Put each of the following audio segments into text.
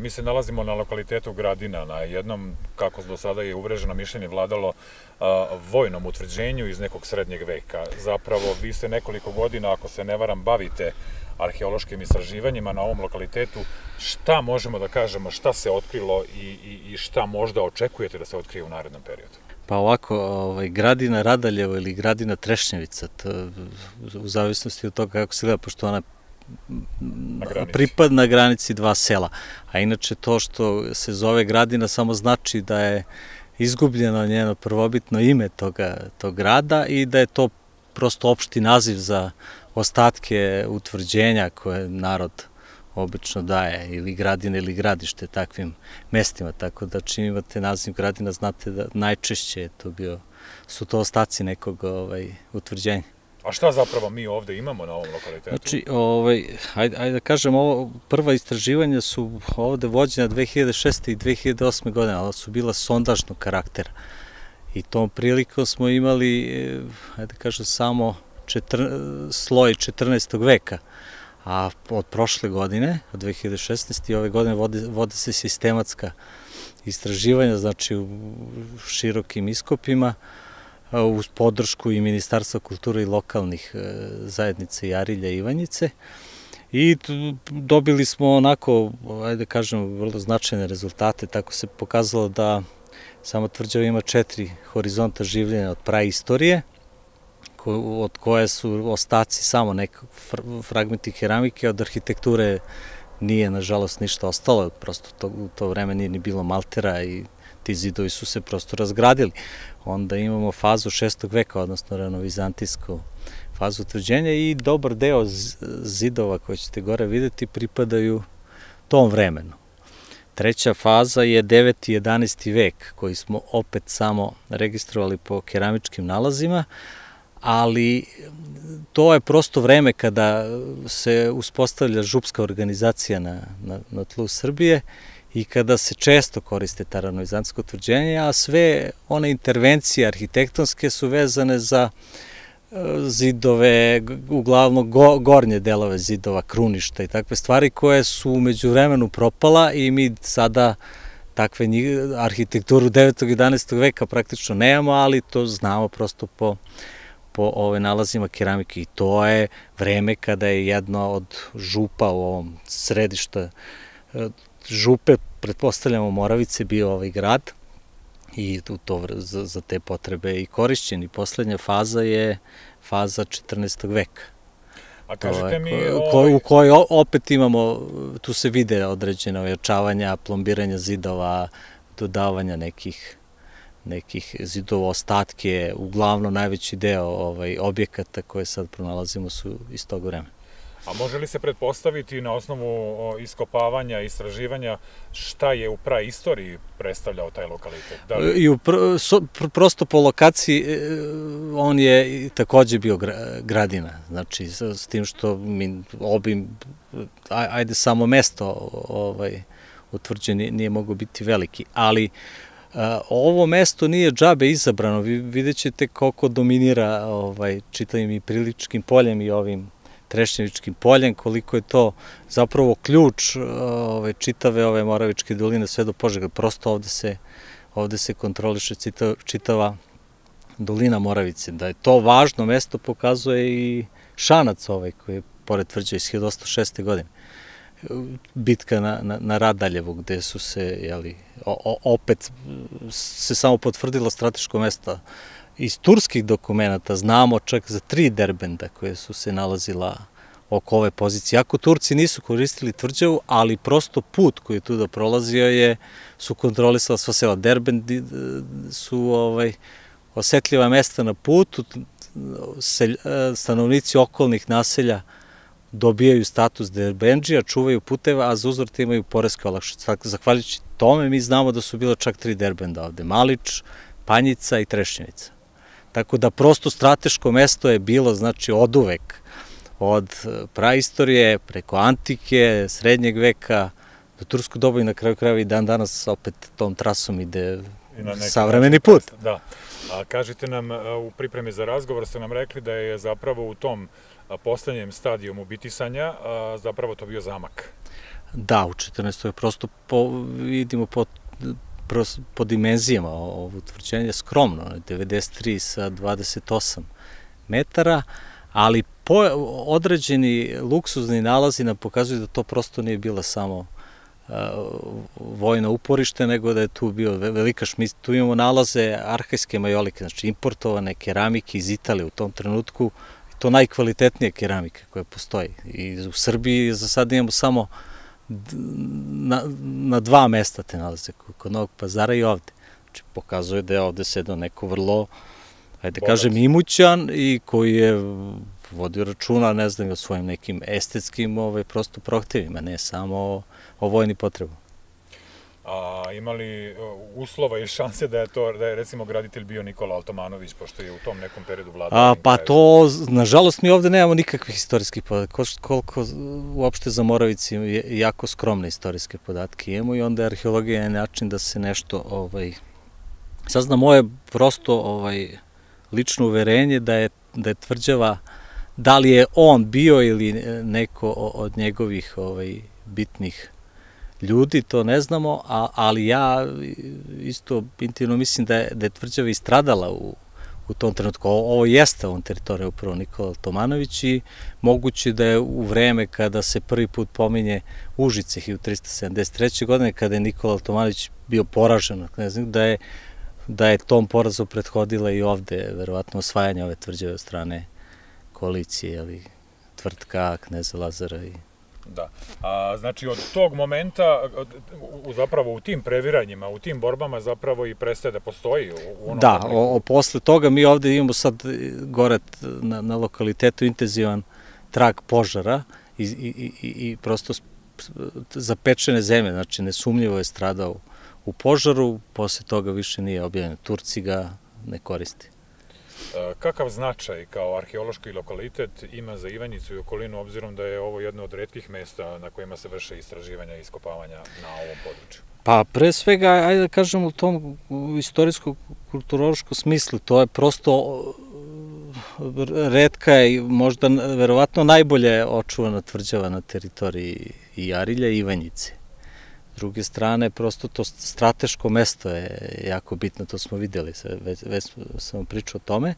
Mi se nalazimo na lokalitetu Gradina, na jednom, kako do sada je uvreženo mišljenje vladalo, vojnom utvrđenju iz nekog srednjeg veka. Zapravo, vi se nekoliko godina, ako se ne varam, bavite arheološkim istraživanjima na ovom lokalitetu. Šta možemo da kažemo, šta se otkrilo i, i, i šta možda očekujete da se otkrije u narednom periodu? Pa ovako, ovaj, gradina Radaljevo ili gradina Trešnjevica, to, u zavisnosti od toga kako se gleda, pošto ona Na granici. pripad na granici dva sela. A inače to što se zove gradina samo znači da je izgubljeno njeno prvobitno ime toga, tog grada i da je to prosto opšti naziv za ostatke utvrđenja koje narod obično daje, ili gradine ili gradište takvim mestima, tako da čim imate naziv gradina znate da najčešće je to bio, su to ostaci nekog ovaj, utvrđenja. A šta zapravo mi ovde imamo na ovom lokalitetu? Znači, ovaj, ajde, ajde da kažem, ovo, prva istraživanja su ovde vođena 2006. i 2008. godine, ali su bila sondažnog karaktera. I tom prilikom smo imali, eh, ajde da kažem, samo četr, sloj 14. veka. A od prošle godine, od 2016. i ove godine vode, vode se sistematska istraživanja, znači u širokim iskopima, uz podršku i Ministarstva kulture i lokalnih e, zajednica Jarilja i Ivanjice. I dobili smo onako, ajde da kažemo, vrlo značajne rezultate, tako se pokazalo da samo tvrđava ima četiri horizonta življenja od praistorije, od koje su ostaci samo nek fragmenti keramike, od arhitekture nije nažalost ništa ostalo, prosto to, u to vreme nije ni bilo maltera i ti zidovi su se prosto razgradili. Onda imamo fazu šestog veka, odnosno renovizantijsku fazu utvrđenja i dobar deo zidova koje ćete gore videti pripadaju tom vremenu. Treća faza je 9. i 11. vek koji smo opet samo registrovali po keramičkim nalazima, ali to je prosto vreme kada se uspostavlja župska organizacija na, na, na tlu Srbije i kada se često koriste taranoizantsko utvrđenje, a sve one intervencije arhitektonske su vezane za e, zidove, uglavnom go, gornje delove zidova, kruništa i takve stvari koje su umeđu vremenu propala i mi sada takve arhitekturu 9. i 11. veka praktično nemamo, ali to znamo prosto po po ove nalazima keramike i to je vreme kada je jedno od župa u ovom središta e, župe, pretpostavljamo Moravice, bio ovaj grad i u to za, za te potrebe i korišćen i poslednja faza je faza 14. veka. A kažete mi... Ko. U kojoj opet imamo, tu se vide određene ojačavanja, plombiranja zidova, dodavanja nekih nekih zidova ostatke, uglavnom najveći deo ovaj, objekata koje sad pronalazimo su iz tog vremena. A može li se pretpostaviti na osnovu iskopavanja, istraživanja, šta je u praistoriji predstavljao taj lokalitet? Da li... I u pr so, pr prosto po lokaciji e, on je takođe bio gradina, znači s, s tim što mi obim, ajde samo mesto ovaj, utvrđen nije, nije mogo biti veliki, ali ovo mesto nije džabe izabrano, vi vidjet ćete koliko dominira ovaj, čitavim i priličkim poljem i ovim Trešnjevičkim poljem, koliko je to zapravo ključ ovaj, čitave ove Moravičke doline sve do Požega. Prosto ovde se, ovde se kontroliše čitava, čitava dolina Moravice. Da je to važno mesto pokazuje i Šanac ovaj koji je pored tvrđa iz 1806. godine bitka na, na, na Radaljevu gde su se, jeli, o, opet se samo potvrdilo strateško mesto. Iz turskih dokumenta znamo čak za tri derbenda koje su se nalazila oko ove pozicije. Ako Turci nisu koristili tvrđavu, ali prosto put koji je tu da prolazio je, su kontrolisala sva sela. Derbendi e, su ovaj, osetljiva mesta na putu, se, e, stanovnici okolnih naselja dobijaju status Derbenđija, čuvaju puteva, a za uzvrat imaju poreske olakšice. Zahvaljujući tome mi znamo da su bila čak tri Derbenda ovde, Malić, Panjica i Trešnjevica. Tako da prosto strateško mesto je bilo, znači, od uvek, od praistorije, preko antike, srednjeg veka, do tursko doba i na kraju krajeva i dan danas opet tom trasom ide savremeni put. Da. A kažite nam, u pripremi za razgovor ste nam rekli da je zapravo u tom poslednjem stadijumu bitisanja zapravo to bio zamak. Da, u 14. prosto po, vidimo po, po dimenzijama ovo utvrđenje skromno, 93 sa 28 metara, ali po, određeni luksuzni nalazi nam pokazuju da to prosto nije bila samo vojno uporište, nego da je tu bio velika šmis. Tu imamo nalaze arhajske majolike, znači importovane keramike iz Italije u tom trenutku, to najkvalitetnije keramike koje postoji. I u Srbiji za sad imamo samo na, na dva mesta te nalaze, kod Novog pazara i ovde. Znači, pokazuje da je ovde sedao neko vrlo, ajde Bogac. kažem, imućan i koji je vodio računa, ne znam, o svojim nekim estetskim ovaj, prosto prohtevima, ne samo o, o vojni potrebu. A imali uslova i šanse da je to, da je recimo graditelj bio Nikola Altomanović, pošto je u tom nekom periodu vladao? A, pa to, nažalost, mi ovde nemamo nikakvih istorijskih podataka. Koliko uopšte za Moravici jako skromne istorijske podatke imamo i onda je arheologija je način da se nešto ovaj, sazna moje prosto ovaj, lično uverenje da je, da je tvrđava da li je on bio ili neko od njegovih ovaj, bitnih ljudi, to ne znamo, a, ali ja isto intimno mislim da je, da je tvrđava i stradala u, u tom trenutku. Ovo jeste on teritorija upravo Nikola Tomanović i moguće da je u vreme kada se prvi put pominje Užice 1373. godine, kada je Nikola Tomanović bio poražen, ne znam, da je da je tom porazu prethodila i ovde, verovatno, osvajanje ove tvrđave od strane koalicije, ali tvrtka Kneza Lazara i Da. A, znači, od tog momenta, u, zapravo u tim previranjima, u tim borbama zapravo i prestaje da postoji u, u onom Da, o, o, posle toga mi ovde imamo sad gore na, na lokalitetu intenzivan trag požara i, i, i, i prosto zapečene zemlje, znači nesumljivo je stradao u požaru, posle toga više nije objavljeno. Turci ga ne koriste. E, kakav značaj kao arheološki lokalitet ima za Ivanjicu i okolinu, obzirom da je ovo jedno od redkih mesta na kojima se vrše istraživanja i iskopavanja na ovom području? Pa pre svega, ajde da kažem u tom istorijsko-kulturološkom smislu, to je prosto redka i možda verovatno najbolje očuvana tvrđava na teritoriji i Arilja i Ivanjice druge strane, prosto to strateško mesto je jako bitno, to smo videli, već, već sam pričao o tome,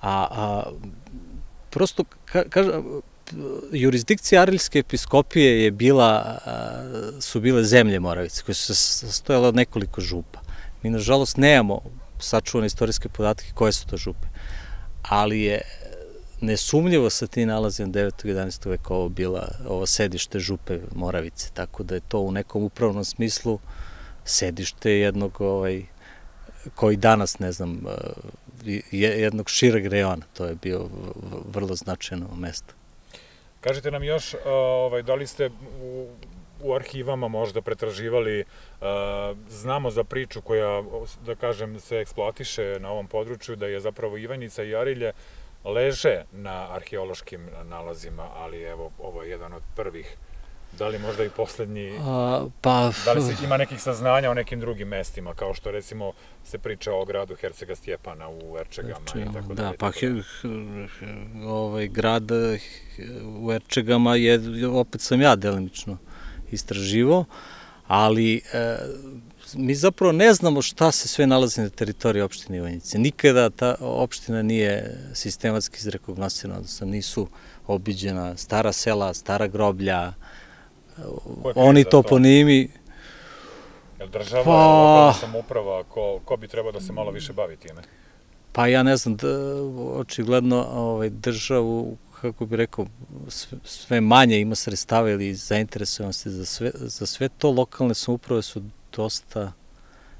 a, a prosto, ka, kažem, jurisdikcija Arilske episkopije je bila, su bile zemlje Moravice, koje su se sastojale od nekoliko župa. Mi, nažalost, nemamo sačuvane istorijske podatke koje su to župe, ali je nesumljivo sa ti nalazim 9. i 11. veka ovo bila ovo sedište župe Moravice, tako da je to u nekom upravnom smislu sedište jednog ovaj, koji danas, ne znam, jednog šireg reona, to je bio vrlo značajno mesto. Kažite nam još, ovaj, da li ste u, u arhivama možda pretraživali, znamo za priču koja, da kažem, se eksploatiše na ovom području, da je zapravo Ivanjica i Arilje leže na arheološkim nalazima, ali evo, ovo je jedan od prvih Da li možda i poslednji, A, pa, da li se ima nekih saznanja o nekim drugim mestima, kao što recimo se priča o gradu Hercega Stjepana u Erčegama i tako da. Da, pa ovaj grad u Erčegama je, opet sam ja delimično istraživo, ali e, mi zapravo ne znamo šta se sve nalazi na teritoriji opštine Ivanjice. Nikada ta opština nije sistematski izrekognosena, odnosno nisu obiđena stara sela, stara groblja, oni toponimi. Je li država, pa, lokalna samuprava, ko, ko bi trebao da se malo više bavi time? Pa ja ne znam, da, očigledno ovaj, državu, kako bi rekao, sve, manje ima sredstava ili zainteresovanosti za sve, za sve to, lokalne samuprave su dosta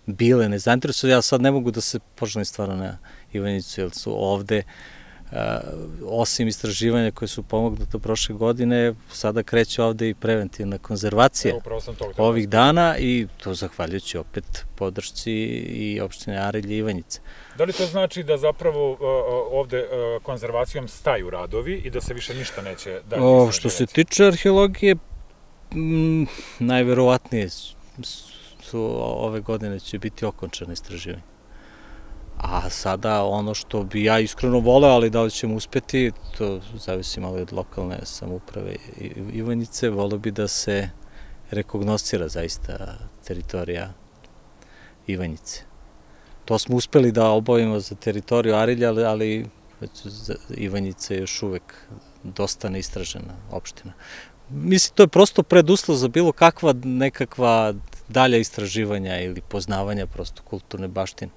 bile nezainteresovane. Ja sad ne mogu da se poželim stvarno na Ivanicu, jer su ovde Uh, osim istraživanja koje su pomognuto prošle godine, sada kreće ovde i preventivna konzervacija da ovih dana i to zahvaljujući opet podršci i opštine Arilje i Ivanjice. Da li to znači da zapravo uh, ovde uh, konzervacijom staju radovi i da se više ništa neće da o, Što se tiče arheologije, m, najverovatnije su ove godine će biti okončane istraživanje. A sada ono što bi ja iskreno voleo, ali da li ćemo uspeti, to zavisi malo od lokalne samuprave Ivanice, voleo bi da se rekognoscira zaista teritorija Ivanjice. To smo uspeli da obavimo za teritoriju Arilja, ali, ali Ivanjica je još uvek dosta neistražena opština. Mislim, to je prosto preduslov za bilo kakva nekakva dalja istraživanja ili poznavanja prosto kulturne baštine.